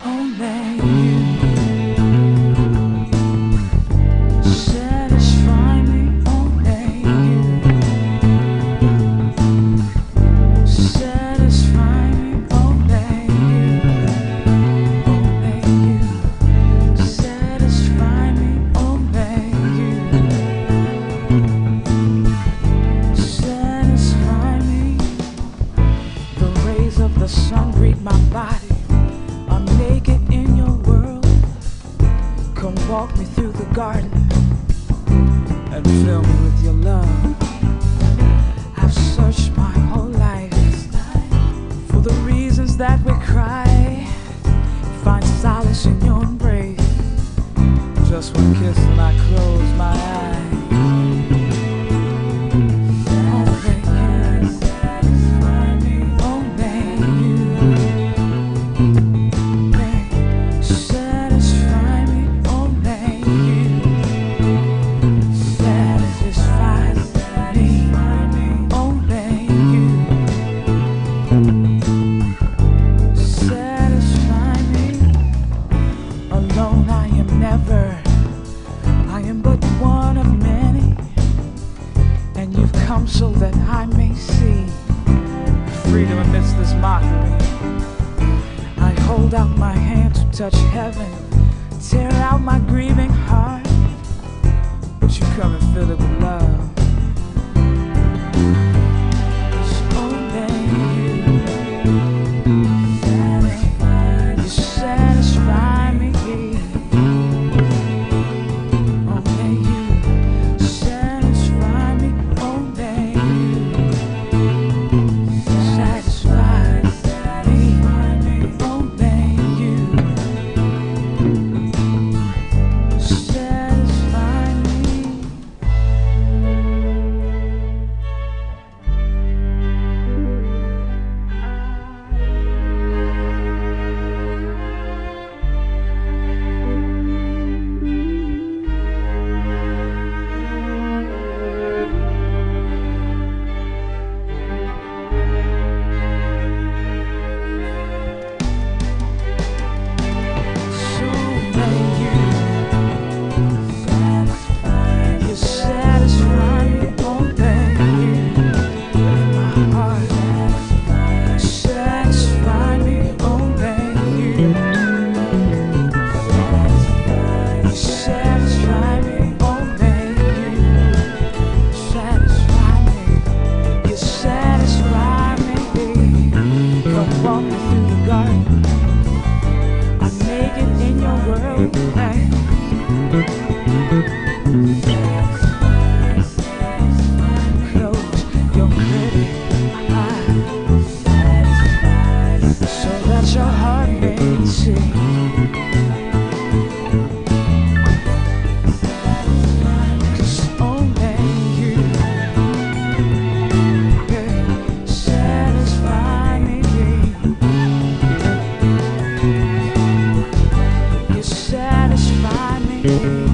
Oh man. Walk me through the garden and fill me with your love. I've searched my whole life for the reasons that we cry. Find solace in your embrace. Just one kiss and I close my eyes. Come so that I may see freedom amidst this mockery. I hold out my hand to touch heaven, tear out my grieving heart. But you come and fill it with love. Close your pretty eyes. Thank you.